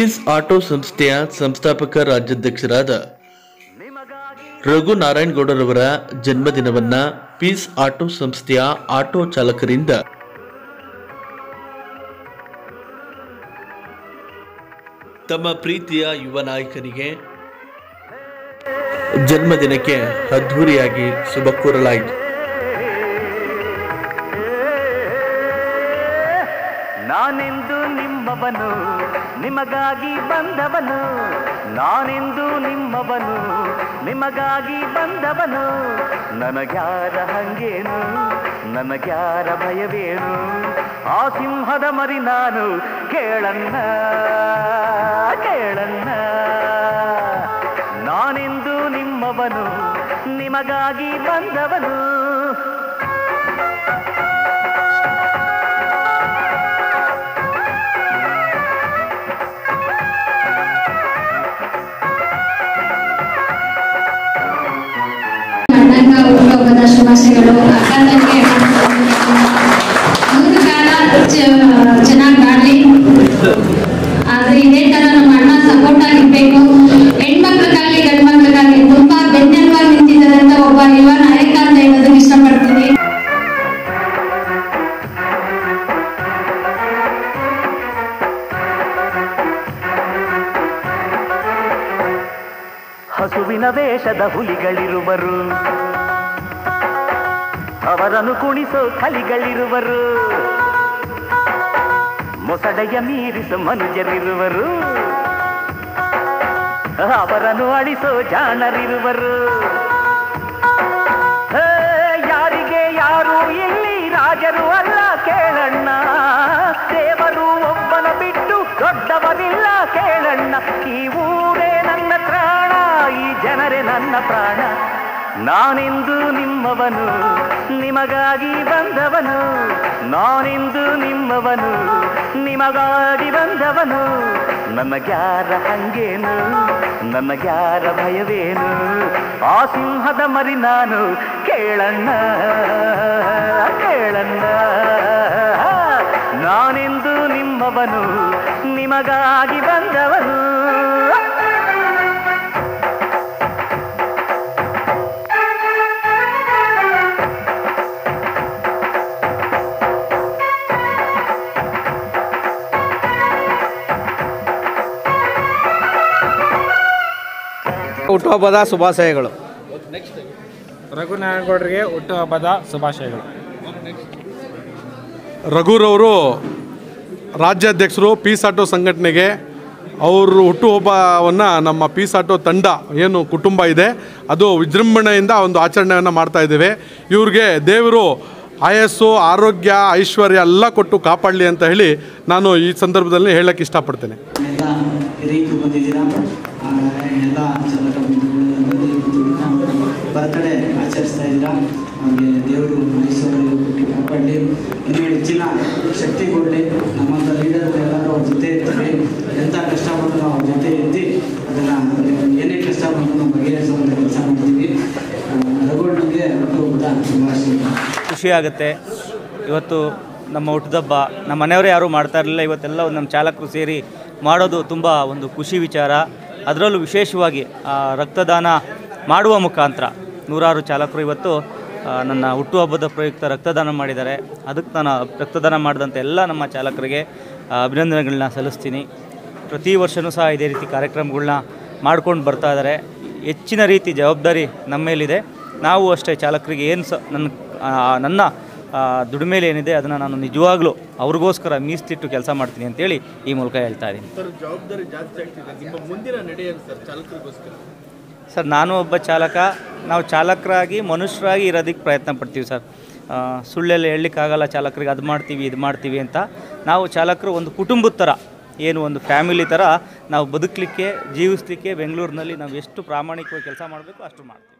Piece auto ಸಂಸ್ಥೆಯ ಸಂಸ್ಥಾಪಕ ರಾಜ್ಯಾಧ್ಯಕ್ಷರಾದ ರಘು ನಾರಾಯಣಗೌಡರವರ ಜನ್ಮದಿನವನ್ನ ಪೀಸ್ ಆಟೋ ಸಂಸ್ಥೆಯ ಆಟೋ ಚಾಲಕರಿಂದ ತಮ್ಮ ಪ್ರೀತಿಯ ಯುವ ನಾಯಕನಿಗೆ ಜನ್ಮದಿನಕ್ಕೆ ಅದ್ಧೂರಿಯಾಗಿ ಶುಭ ಕೋರಲಾಯಿತು. ನಾನೆಂದು ನಿಮ್ಮವನು, ನಿಮಗಾಗಿ ಬಂದವನು. ನಾನೆಂದು ನಿಮ್ಮವನು, ನಿಮಗಾಗಿ ಬಂದವನು. ನನಗ್ಯಾರ ಹಂಗೇನು, ನನಗ್ಯಾರ ಭಯವೇನು? ಆ ಸಿಂಹದ ಮರಿ ನಾನು ಕೇಳನ್ನ ಕೇಳನ್ನ ನಾನೆಂದು ನಿಮ್ಮವನು, ನಿಮಗಾಗಿ ಬಂದವನು. ಅಣ್ಣಂಗ ಹುಟ್ಟುಹಬ್ಬದ ಶುಭಾಶಯಗಳು ಅಕ್ಕ ತಂಗಿ ಕಾಲ ಚೆನ್ನಾಗಿ ಮಾಡಲಿ ಆದ್ರೆ ಇದೇ ತರ ನಮ್ಮ ಅಣ್ಣ ಸಪೋರ್ಟ್ ಆಗಿರ್ಬೇಕು. ಹಸುವಿನ ವೇಷದ ಹುಲಿಗಳಿರುವರು. ಅವರನ್ನು ಕುಣಿಸೋ ಕಲಿಗಳಿರುವರು. ಮೊಸಡೆಯ ಮೀರಿಸೋ ಮನುಜರಿರುವರು. ಅವರನ್ನು ಅಳಿಸೋ ಜಾಣರಿರುವರು. ನನ್ನ ಪ್ರಾಣ. ನಾನೆಂದು ನಿಮ್ಮವನು, ನಿಮಗಾಗಿ ಬಂದವನು. ನಾನೆಂದು ನಿಮ್ಮವನು, ನಿಮಗಾಗಿ ಬಂದವನು. ನನಗ್ಯಾರ ಹಂಗೇನು? ನನಗ್ಯಾರ ಭಯವೇನು? ಆ ಸಿಂಹದ ಮರಿ ನಾನು, ಕೇಳಣ್ಣ ಕೇಳಣ್ಣ. ನಾನೆಂದು ನಿಮ್ಮವನು, ನಿಮಗಾಗಿ ಬಂದವನು. ಹುಟ್ಟುಹಬ್ಬದ ಶುಭಾಶಯಗಳು. ರಘುನಾರಾಯಣಗೌಡರಿಗೆ ಹುಟ್ಟುಹಬ್ಬದ ಶುಭಾಶಯಗಳು. ರಘುರವರು ರಾಜ್ಯಾಧ್ಯಕ್ಷರು ಪೀಸ್ ಆಟೋ ಸಂಘಟನೆಗೆ ಅವರು ಹುಟ್ಟುಹಬ್ಬವನ್ನು ನಮ್ಮ ಪೀಸ್ ಆಟೋ ತಂಡ ಏನು ಕುಟುಂಬ ಇದೆ ಅದು ವಿಜೃಂಭಣೆಯಿಂದ ಒಂದು ಆಚರಣೆಯನ್ನು ಮಾಡ್ತಾ ಇದ್ದೇವೆ. ಇವ್ರಿಗೆ ದೇವರು ಆಯಸ್ಸು ಆರೋಗ್ಯ ಐಶ್ವರ್ಯ ಎಲ್ಲ ಕೊಟ್ಟು ಕಾಪಾಡಲಿ ಅಂತ ಹೇಳಿ ನಾನು ಈ ಸಂದರ್ಭದಲ್ಲಿ ಹೇಳಕ್ಕೆ ಇಷ್ಟಪಡ್ತೇನೆ. ಹೆಚ್ಚಿನ ಶಕ್ತಿ ಕೊಡಲಿ ನಮ್ಮಂಥ ಎಲ್ಲರೂ ಅವ್ರ ಜೊತೆ ಇರ್ತಾರೆ. ಎಂಥ ಬಂದರೂ ಅವ್ರ ಜೊತೆ ಇದ್ದು ಅದನ್ನು ಏನೇ ಕಷ್ಟ ಬಂದರೂ ನಾವು ಬಗೆಹರಿಸುವಂಥ ಕೆಲಸ ಮಾಡ್ತೀವಿ. ರಘುವಣ್ಣಗೆ ಹುಟ್ಟುಹಬ್ಬದ ಶುಭಾಶಯಗಳು ಖುಷಿಯಾಗುತ್ತೆ ಇವತ್ತು ನಮ್ಮ ಹುಟ್ಟಿದಬ್ಬ ನಮ್ಮ ಮನೆಯವರೇ ಯಾರೂ ಮಾಡ್ತಾ ಇರಲಿಲ್ಲ. ಇವತ್ತೆಲ್ಲ ಒಂದು ನಮ್ಮ ಚಾಲಕರು ಸೇರಿ ಮಾಡೋದು ತುಂಬ ಒಂದು ಖುಷಿ ವಿಚಾರ. ಅದರಲ್ಲೂ ವಿಶೇಷವಾಗಿ ರಕ್ತದಾನ ಮಾಡುವ ಮುಖಾಂತರ ನೂರಾರು ಚಾಲಕರು ಇವತ್ತು ನನ್ನ ಹುಟ್ಟುಹಬ್ಬದ ಪ್ರಯುಕ್ತ ರಕ್ತದಾನ ಮಾಡಿದ್ದಾರೆ. ಅದಕ್ಕೆ ನಾನು ರಕ್ತದಾನ ಮಾಡಿದಂಥ ಎಲ್ಲ ನಮ್ಮ ಚಾಲಕರಿಗೆ ಅಭಿನಂದನೆಗಳನ್ನ ಸಲ್ಲಿಸ್ತೀನಿ. ಪ್ರತಿ ವರ್ಷವೂ ಸಹ ಇದೇ ರೀತಿ ಕಾರ್ಯಕ್ರಮಗಳನ್ನ ಮಾಡ್ಕೊಂಡು ಬರ್ತಾ ಇದ್ದಾರೆ. ಹೆಚ್ಚಿನ ರೀತಿ ಜವಾಬ್ದಾರಿ ನಮ್ಮ ಮೇಲಿದೆ. ನಾವು ಅಷ್ಟೇ ಚಾಲಕರಿಗೆ ಏನು ಸ, ನನ್ನ ನನ್ನ ದುಡಿಮೆಲಿ ಏನಿದೆ ಅದನ್ನು ನಾನು ನಿಜವಾಗ್ಲೂ ಅವ್ರಿಗೋಸ್ಕರ ಮೀಸಲಿಟ್ಟು ಕೆಲಸ ಮಾಡ್ತೀನಿ ಅಂತೇಳಿ ಈ ಮೂಲಕ ಹೇಳ್ತಾ ಇದ್ದೀನಿ. ಸರ್, ನಾನು ಒಬ್ಬ ಚಾಲಕ. ನಾವು ಚಾಲಕರಾಗಿ, ಮನುಷ್ಯರಾಗಿ ಇರೋದಕ್ಕೆ ಪ್ರಯತ್ನ ಪಡ್ತೀವಿ ಸರ್. ಸುಳ್ಳೆಲ್ಲ ಹೇಳಲಿಕ್ಕಾಗಲ್ಲ ಚಾಲಕರಿಗೆ, ಅದು ಮಾಡ್ತೀವಿ, ಇದು ಮಾಡ್ತೀವಿ ಅಂತ. ನಾವು ಚಾಲಕರು ಒಂದು ಕುಟುಂಬದ ಥರ, ಏನು ಒಂದು ಫ್ಯಾಮಿಲಿ ಥರ, ನಾವು ಬದುಕಲಿಕ್ಕೆ, ಜೀವಿಸಲಿಕ್ಕೆ ಬೆಂಗಳೂರಿನಲ್ಲಿ ನಾವು ಎಷ್ಟು ಪ್ರಾಮಾಣಿಕವಾಗಿ ಕೆಲಸ ಮಾಡಬೇಕು, ಅಷ್ಟು ಮಾಡ್ತೀವಿ.